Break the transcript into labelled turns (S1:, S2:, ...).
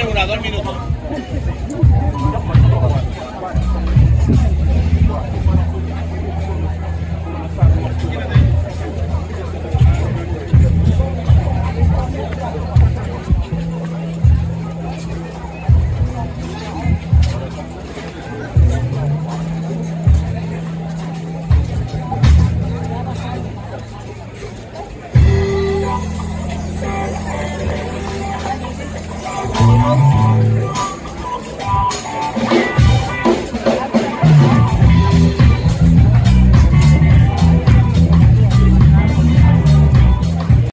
S1: Ponle una, dos minutos.